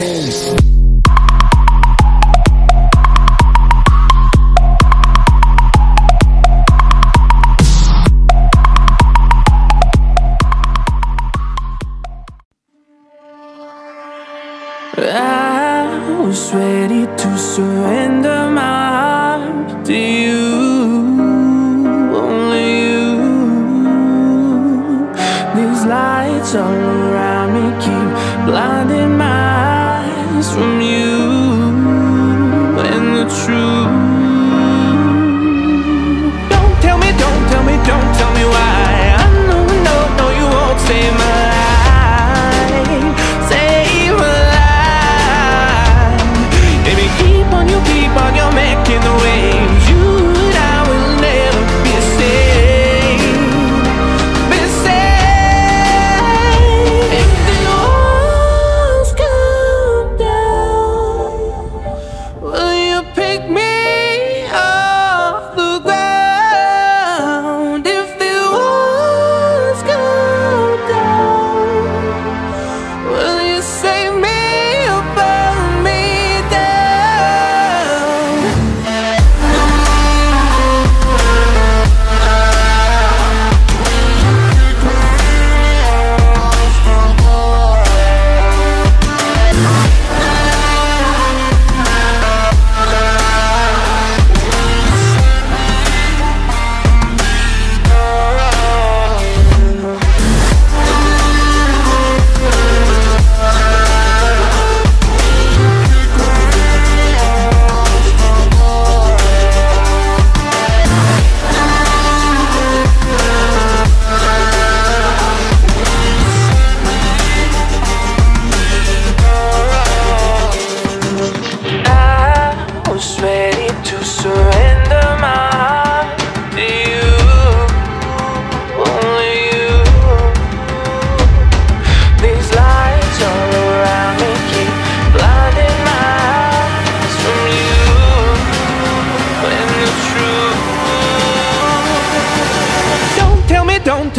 Japanese. I was ready to surrender my heart to you, only you. These lights all around me keep blinding my eyes from you. And the truth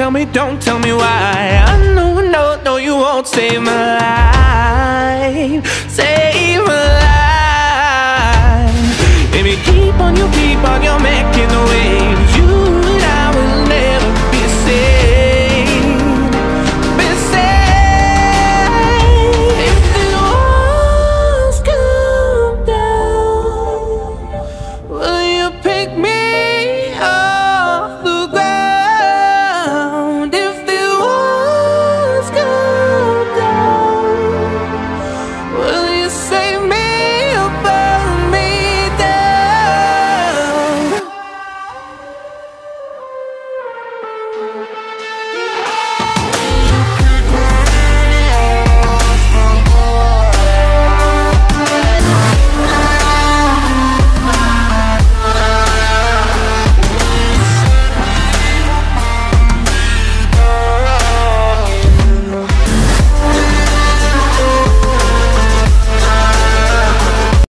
tell me, don't tell me why. I know, no, no, you won't save my life. Save my life